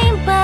dream, but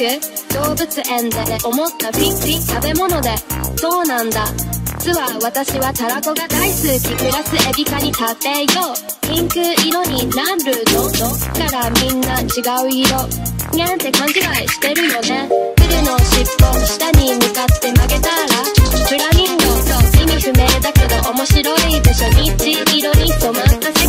動物園で思った。びっくり。食べ物でそうなんだ。実は私はたらこが大好きプラスエビカに食べようピンク色になるのどっからみんな違う色にゃんって勘違いしてるよね鶴の尻尾下に向かって曲げたらフラミンゴと意味不明だけど面白いでしょ虹色に染まった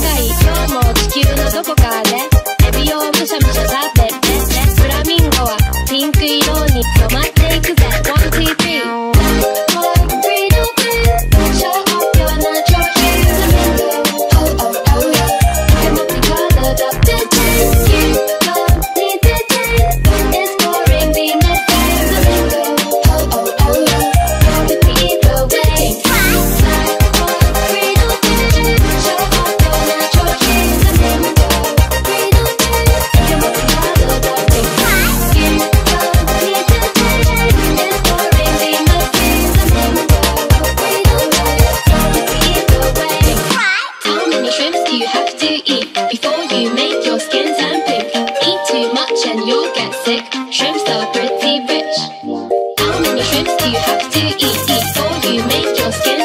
shrimps you have to eat, So you make your skin